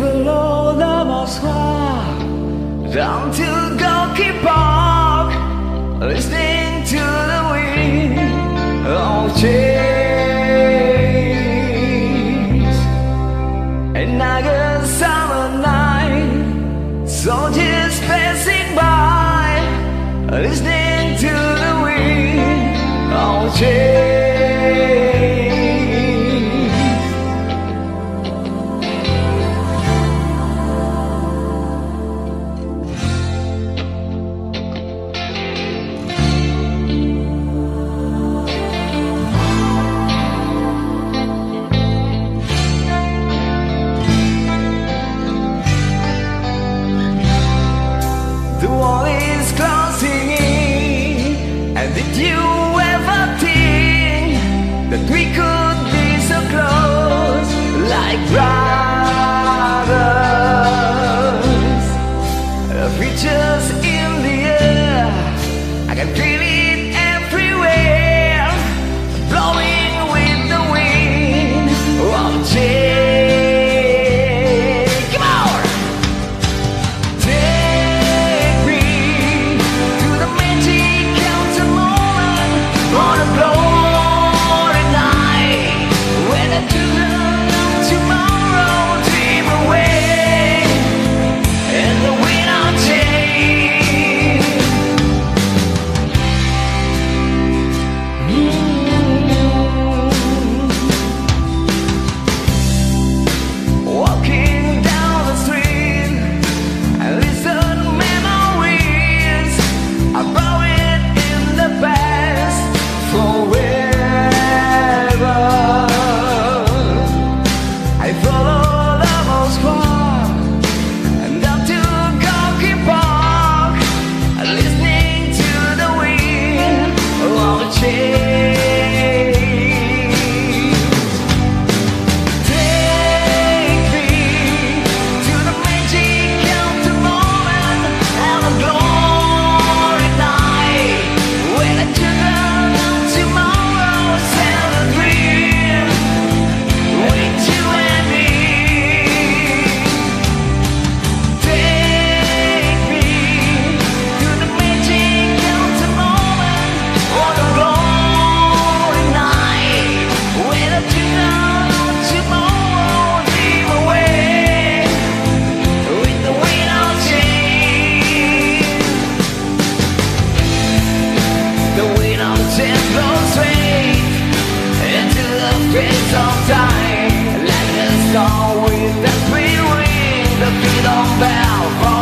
follow la Moscow down to Gonky Park, listening to the wind of change. And like a summer night, soldiers passing by, listening. valve